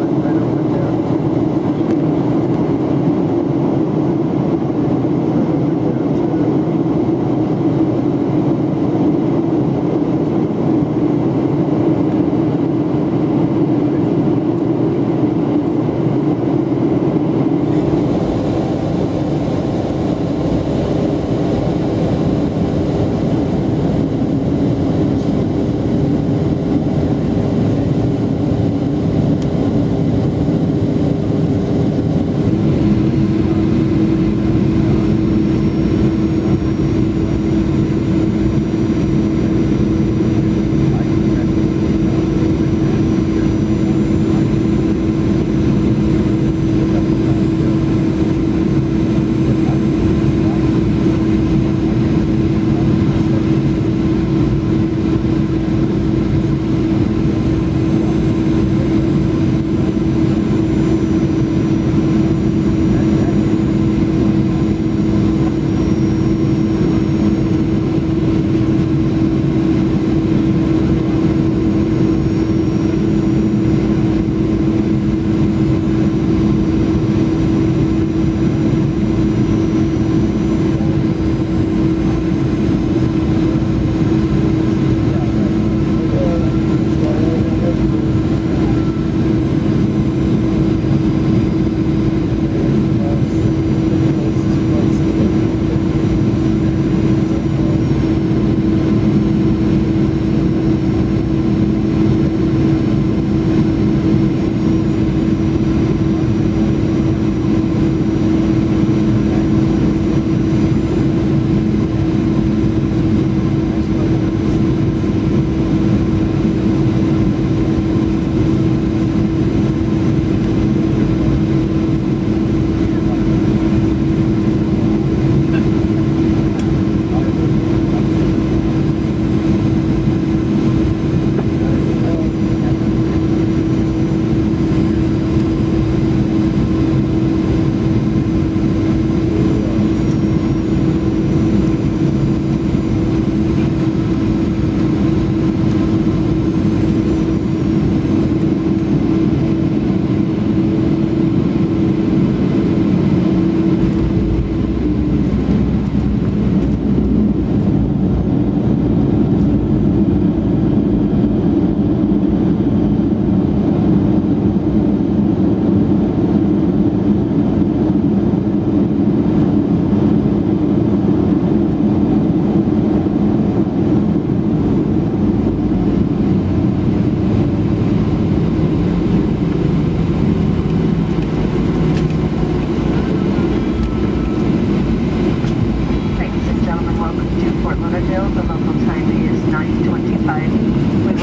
much better workout.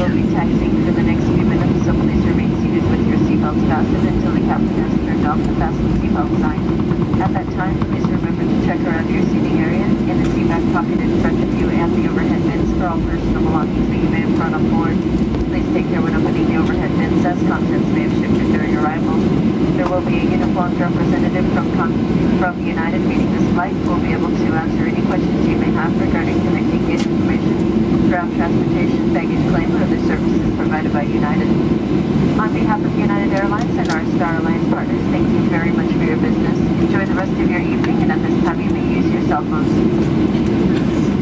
will be taxiing for the next few minutes, so please remain seated with your seatbelts fastened until the captain has turned off the fasten seatbelt sign. At that time, please remember to check around your seating area, in the seat back pocket in front of you, and the overhead bins for all personal belongings that you may have brought on board. Please take care when opening the overhead bins, as contents may have shifted during arrival. There will be a uniformed representative from, Con from United meeting this flight who will be able to answer any questions you may have regarding connecting gate information ground transportation baggage claim or the services provided by United. On behalf of United Airlines and our Star Alliance partners, thank you very much for your business. Enjoy the rest of your evening, and at this time you may use your cell phones.